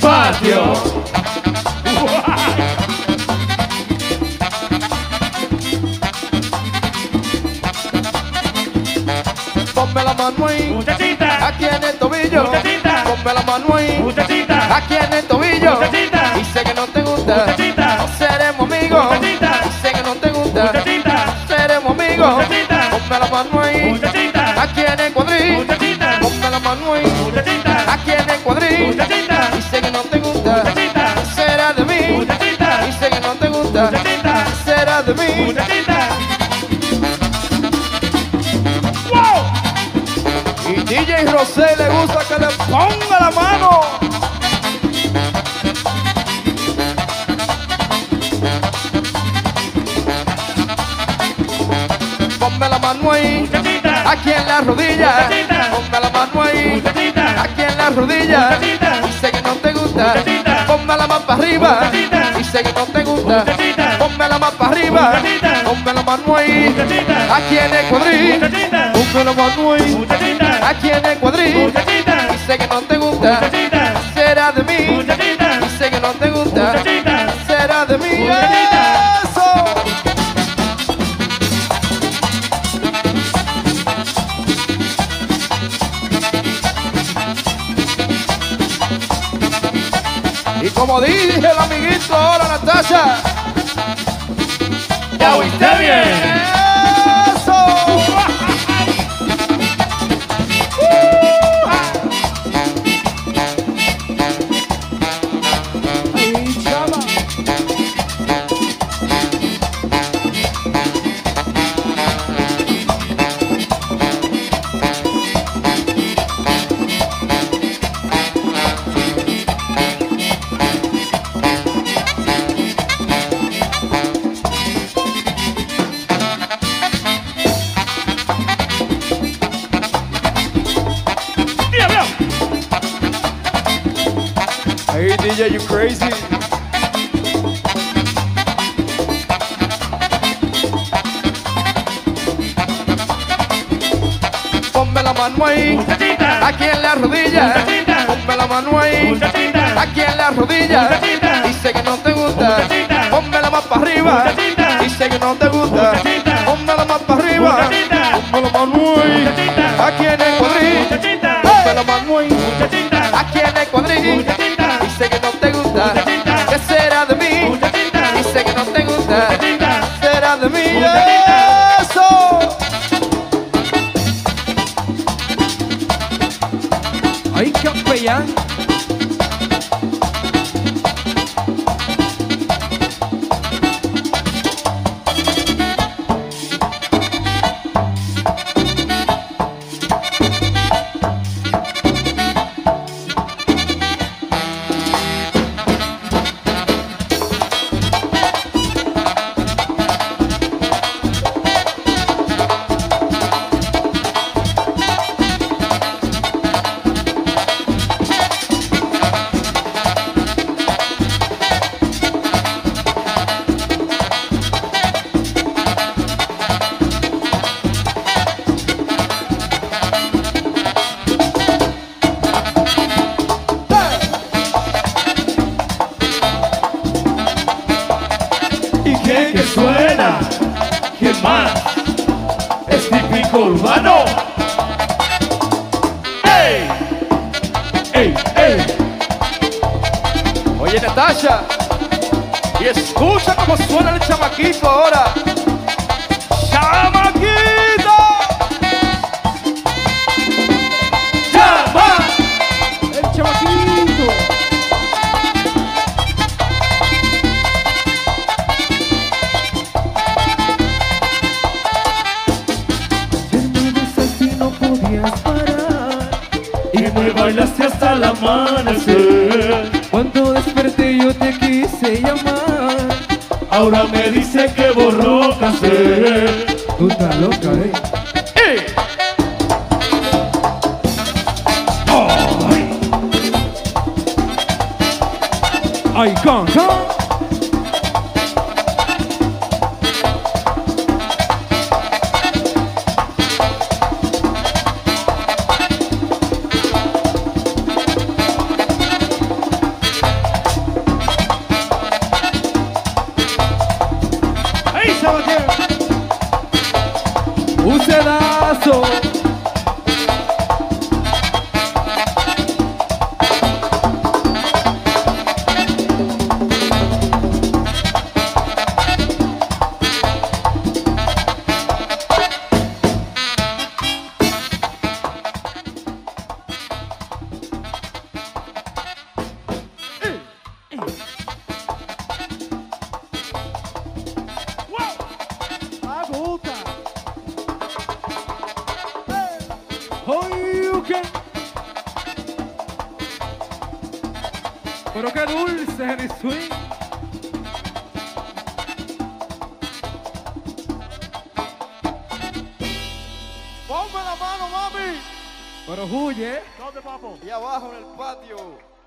patio. Ponme la mano ahí, Muchachita, aquí en el tobillo. Muchachita. Ponme la mano ahí, muchachita, gusta, muchachita, será de mí. muchachita. ¡Wow! Y DJ Rosé le gusta que le ponga la mano. Ponme la mano ahí, Muchachita, aquí en la rodilla. Muchachita. Ponme la mano ahí, muchachita, aquí en la rodilla. Muchachita. Sé que no te gusta, Muchachita. ponme la mano para arriba. Muchachita. aquí en el cuadril. ahí, muchachita, aquí en el cuadril. sé que no te gusta, será de mí. sé que no te gusta, será de mí. Eso. Y como dije el amiguito ahora, Natasha. Ya oíste bien. DJ, you crazy? Ponme la mano ahí, aquí en la rodilla. Ponme la mano ahí, aquí en la rodilla. Sé que no te gusta, ponme la mano para arriba. Sé que no te gusta, ponme la mano para arriba. Ponme la mano ahí, aquí en el cuadril. Ponme la mano ahí, aquí en el cuadril. Típico urbano. ¡Ey! ¡Ey! ¡Ey! Oye, Natasha. Y escucha cómo suena el chamaquito ahora. Me bailaste hasta el amanecer. Cuando desperté yo te quise llamar. Ahora me dice que borró casé. Tú estás loca, eh. ¡Ey! ¡Ay! Ay, con, con. Um pedaço. Oyuken. Pero qué dulce es el swing. Ponme la mano, mami. Pero huye. ¿Dónde, papo? Y abajo en el patio.